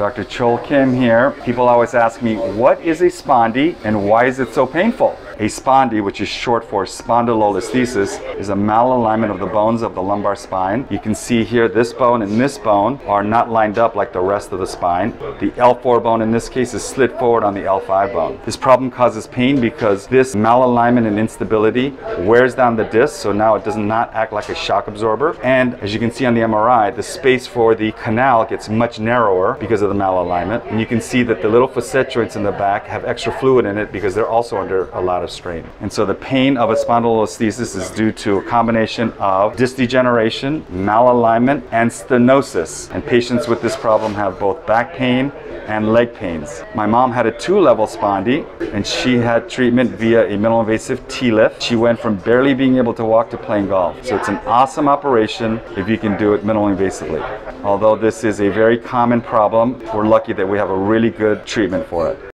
Dr. Choll Kim here. People always ask me, what is a spondy and why is it so painful? A spondy, which is short for spondylolisthesis, is a malalignment of the bones of the lumbar spine. You can see here this bone and this bone are not lined up like the rest of the spine. The L4 bone in this case is slid forward on the L5 bone. This problem causes pain because this malalignment and instability wears down the disc, so now it does not act like a shock absorber. And as you can see on the MRI, the space for the canal gets much narrower because of the malalignment. And you can see that the little facet joints in the back have extra fluid in it because they're also under a lot of strain. And so the pain of a spondylolisthesis is due to a combination of disc degeneration, malalignment, and stenosis. And patients with this problem have both back pain and leg pains. My mom had a two-level spondy and she had treatment via a minimally invasive TLIF. She went from barely being able to walk to playing golf. So it's an awesome operation if you can do it minimally invasively. Although this is a very common problem, we're lucky that we have a really good treatment for it.